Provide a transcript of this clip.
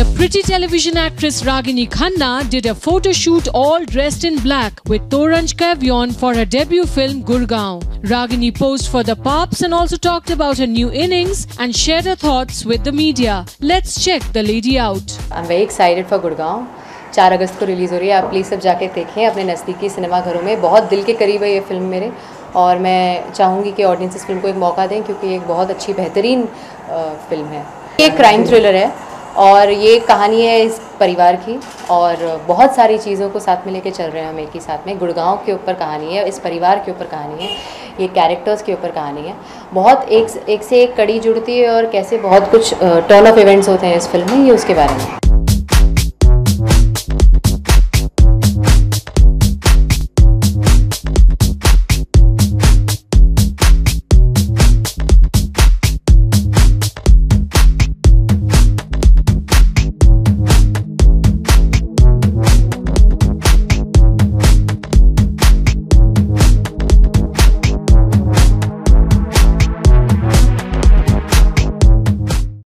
Celebrity television actress Ragini Khanna did a photo shoot all dressed in black with Toranj Kavyon for her debut film Gurgaon. Ragini posed for the Pops and also talked about her new innings and shared her thoughts with the media. Let's check the lady out. I'm very excited for Gurgaon. चार अगस्त को release हो रही है आप please सब जाके देखें अपने नज़दीकी सिनेमा घरों में बहुत दिल के करीब है ये फ़िल्म मेरे और मैं चाहूँगी कि ऑडियंस इस फ़िल्म को एक मौका दें क्योंकि एक बहुत अच्छी बेहतरीन फ़िल्म है ये क्राइम थ्रिलर है और ये कहानी है इस परिवार की और बहुत सारी चीज़ों को साथ में लेके चल रहे हैं हम एक ही साथ में। गुड़गांव के ऊपर कहानी है, इस परिवार के ऊपर कहानी है, ये कैरेक्टर्स के ऊपर कहानी है। बहुत एक एक से एक कड़ी जुड़ती है और कैसे बहुत कुछ टर्न ऑफ़ इवेंट्स होते हैं इस फ़िल्म में, ये उसके बारे में।